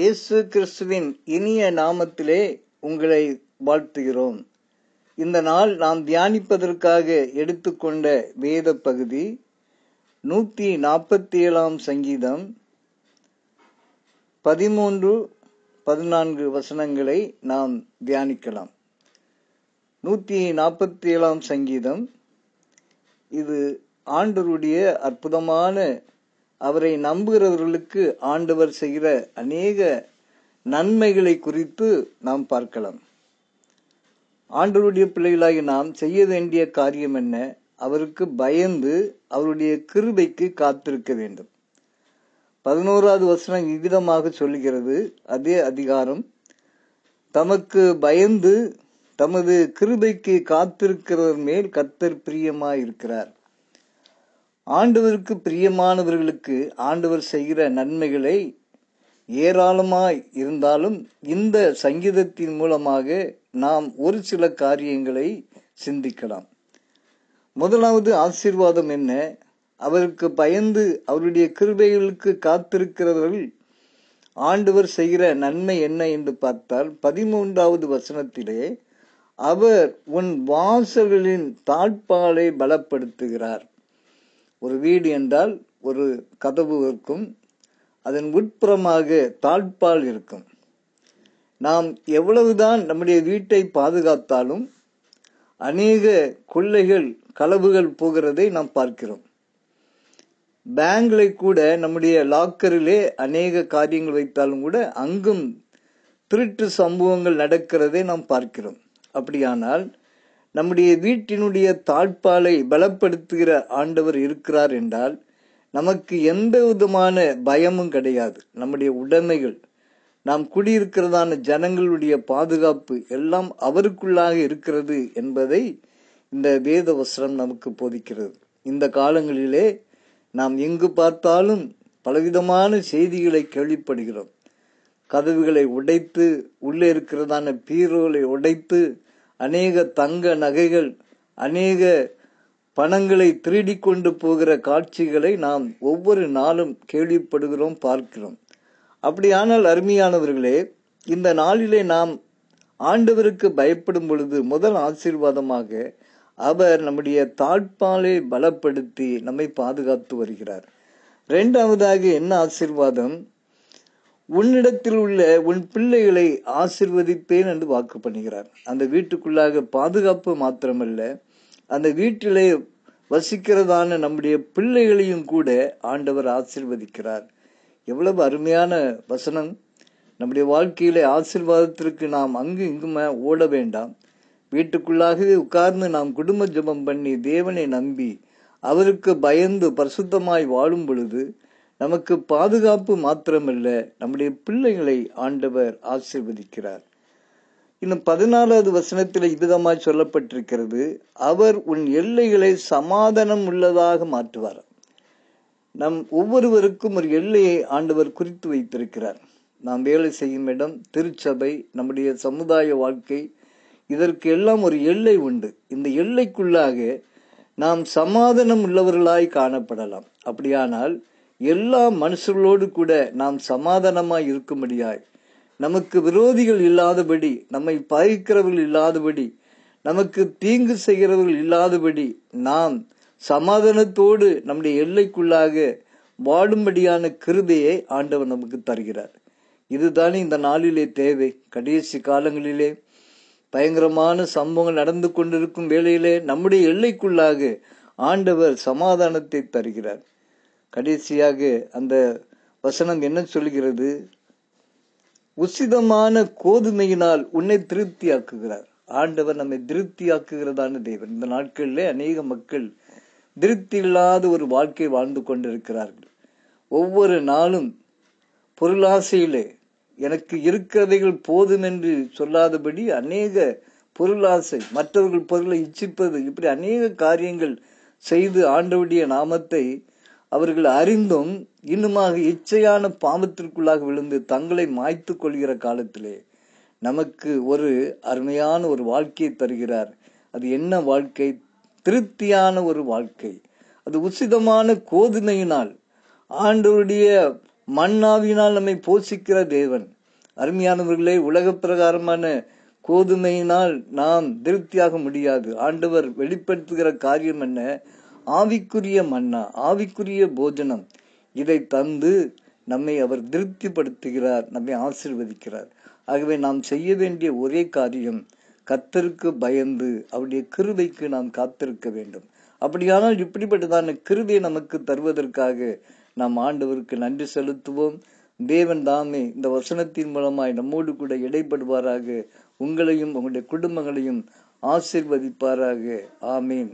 இயேசு கிறிஸ்துவின் இனிய நாமத்திலே உங்களை வாழ்த்துகிறோம். இந்த நாள் நாம் தியானிப்பதற்காக எடுத்துக்கொண்ட வேத பகுதி நூத்தி நாற்பத்தி ஏழாம் சங்கீதம் பதிமூன்று பதினான்கு வசனங்களை நாம் தியானிக்கலாம். நூத்தி நாற்பத்தி ஏழாம் சங்கீதம் இது ஆண்டருடைய அற்புதமான அவரை நம்புகிறவர்களுக்கு ஆண்டவர் செய்கிற அநேக நன்மைகளை குறித்து நாம் பார்க்கலாம். ஆண்டவருடைய பிள்ளைகளாகி நாம் செய்ய வேண்டிய காரியம் என்ன? அவருக்கு பயந்து அவருடைய கிருபைக்கு காத்திருக்க வேண்டும். பதினோராவது வசனம் இவ்விதமாக சொல்லுகிறது. அதே அதிகாரம். தமக்கு பயந்து தமது கிருபைக்கு காத்திருக்கிறவர் மேல் கத்தர் பிரியமாயிருக்கிறார். ஆண்டவருக்கு பிரியமானவர்களுக்கு ஆண்டவர் செய்கிற நன்மைகளை ஏராளமாய் இருந்தாலும் இந்த சங்கீதத்தின் மூலமாக நாம் ஒரு சில காரியங்களை சிந்திக்கலாம். முதலாவது ஆசீர்வாதம் என்ன? அவருக்கு பயந்து அவருடைய கிருபைகளுக்கு காத்திருக்கிறவர்கள் ஆண்டவர் செய்கிற நன்மை என்ன என்று பார்த்தால் பதிமூன்றாவது வசனத்திலே அவர் உன் வாசல்களின் தாழ்பாலை பலப்படுத்துகிறார். ஒரு வீடு என்றால் ஒரு கதவு இருக்கும். அதன் உட்புறமாக தாழ்பால் இருக்கும். நாம் எவ்வளவுதான் நம்முடைய வீட்டை பாதுகாத்தாலும் அநேக கொள்ளைகள் களவுகள் போகிறதை நாம் பார்க்கிறோம். பேங்க்ல கூட நம்முடைய லாக்கரிலே அநேக காரியங்கள் வைத்தாலும் கூட அங்கும் திருட்டு சம்பவங்கள் நடக்கிறதை நாம் பார்க்கிறோம். அப்படியானால் நம்முடைய வீட்டினுடைய தாழ்பாலை பலப்படுத்துகிற ஆண்டவர் இருக்கிறார் என்றால் நமக்கு எந்த விதமான பயமும் கிடையாது. நம்முடைய உடைமைகள் நாம் குடியிருக்கிறதான ஜனங்களுடைய பாதுகாப்பு எல்லாம் அவருக்குள்ளாக இருக்கிறது என்பதை இந்த வேத வசனம் நமக்கு போதிக்கிறது. இந்த காலங்களிலே நாம் எங்கு பார்த்தாலும் பலவிதமான செய்திகளை கேள்விப்படுகிறோம். கதவுகளை உடைத்து உள்ளே இருக்கிறதான பீரோலை உடைத்து அநேக தங்க நகைகள் அநேக பணங்களை திருடி கொண்டு போகிற காட்சிகளை நாம் ஒவ்வொரு நாளும் கேள்விப்படுகிறோம் பார்க்கிறோம். அப்படியானால் அருமையானவர்களே இந்த நாளிலே நாம் ஆண்டவருக்கு பயப்படும் பொழுது முதல் ஆசீர்வாதமாக அவர் நம்முடைய தாழ்பாலை பலப்படுத்தி நம்மை பாதுகாத்து வருகிறார். இரண்டாவதாக என்ன ஆசீர்வாதம்? உன்னிடத்தில் உள்ள உன் பிள்ளைகளை ஆசிர்வதிப்பேன் என்று வாக்கு பண்ணுகிறார். அந்த வீட்டுக்குள்ளாக பாதுகாப்பு மாத்திரமல்ல அந்த வீட்டிலே வசிக்கிறதான நம்முடைய பிள்ளைகளையும் கூட ஆண்டவர் ஆசிர்வதிக்கிறார். எவ்வளவு அருமையான வசனம். நம்முடைய வாழ்க்கையில ஆசிர்வாதத்திற்கு நாம் அங்கு இங்குமே ஓட வேண்டாம். வீட்டுக்குள்ளாகவே உட்கார்ந்து நாம் குடும்ப ஜபம் பண்ணி தேவனை நம்பி அவருக்கு பயந்து பரிசுத்தமாய் வாழும் பொழுது நமக்கு பாதுகாப்பு மாத்திரமல்ல நம்முடைய பிள்ளைகளை ஆண்டவர் ஆசிர்வதிக்கிறார். இன்னும் பதினாலாவது வசனத்தில் இவ்விதமாய் சொல்லப்பட்டிருக்கிறது அவர் உன் எல்லைகளை சமாதானம் உள்ளதாக மாற்றுவார். நம் ஒவ்வொருவருக்கும் ஒரு எல்லையை ஆண்டவர் குறித்து வைத்திருக்கிறார். நாம் வேலை செய்யும் இடம் திருச்சபை நம்முடைய சமுதாய வாழ்க்கை இதற்கு எல்லாம் ஒரு எல்லை உண்டு. இந்த எல்லைக்குள்ளாக நாம் சமாதானம் உள்ளவர்களாய் காணப்படலாம். அப்படியானால் எல்லா மனுஷர்களோடு கூட நாம் சமாதானமாய் இருக்கும்படியாய் நமக்கு விரோதிகள் இல்லாதபடி நம்மை பகைக்கிறவர்கள் இல்லாதபடி நமக்கு தீங்கு செய்கிறவர்கள் இல்லாதபடி நாம் சமாதானத்தோடு நம்முடைய எல்லைக்குள்ளாக வாழும்படியான கிருபையை ஆண்டவர் நமக்கு தருகிறார். இதுதானே இந்த நாளிலே தேவை. கடைசி காலங்களிலே பயங்கரமான சம்பவங்கள் நடந்து கொண்டிருக்கும் வேளையிலே நம்முடைய எல்லைக்குள்ளாக ஆண்டவர் சமாதானத்தை தருகிறார். கடைசியாக அந்த வசனம் என்ன சொல்கிறது உசிதமான கோதுமையினால் உன்னை திருப்தியாக்குகிறார். ஆண்டவர் நம்மை திருப்தியாக்குகிறதான தேவன். இந்த நாட்களிலே அநேக மக்கள் திருப்தி இல்லாத ஒரு வாழ்க்கை வாழ்ந்து கொண்டிருக்கிறார்கள். ஒவ்வொரு நாளும் பொருளாசையிலே எனக்கு இருக்கிறதைகள் போதும் என்று சொல்லாதபடி அநேக பொருளாசை மற்றவர்கள் பொருளை இச்சிப்பது இப்படி அநேக காரியங்கள் செய்து ஆண்டவுடைய நாமத்தை அவர்கள் அறிந்தும் இன்னுமாக இச்சையான பாவத்திற்குள்ளாக விழுந்து தங்களை மாய்த்து கொள்கிற காலத்திலே நமக்கு ஒரு அருமையான ஒரு வாழ்க்கையை தருகிறார். அது என்ன வாழ்க்கை? திருப்தியான ஒரு வாழ்க்கை. அது உசிதமான கோதுமையினால் ஆண்டவருடைய மண்ணாவினால் நம்மை போஷிக்கிற தேவன். அருமையானவர்களே உலக பிரகாரமான கோதுமையினால் நாம் திருப்தியாக முடியாது. ஆண்டவர் வெளிப்படுத்துகிற காரியம் என்ன? ஆவிக்குரிய மன்னா ஆவிக்குரிய போஜனம் இதை தந்து நம்மை அவர் திருப்திப்படுத்துகிறார் நம்மை ஆசிர்வதிக்கிறார். ஆகவே நாம் செய்ய வேண்டிய ஒரே காரியம் கத்தருக்கு பயந்து அவருடைய கிருபைக்கு நாம் காத்திருக்க வேண்டும். அப்படியானால் இப்படிப்பட்டதான கிருபையை நமக்கு தருவதற்காக நாம் ஆண்டவருக்கு நன்றி செலுத்துவோம். தேவன் தாமே இந்த வசனத்தின் மூலமாய் நம்மோடு கூட இடைப்படுவாராக. உங்களையும் உங்களுடைய குடும்பங்களையும் ஆசிர்வதிப்பாராக. ஆமீன்.